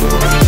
Whoa.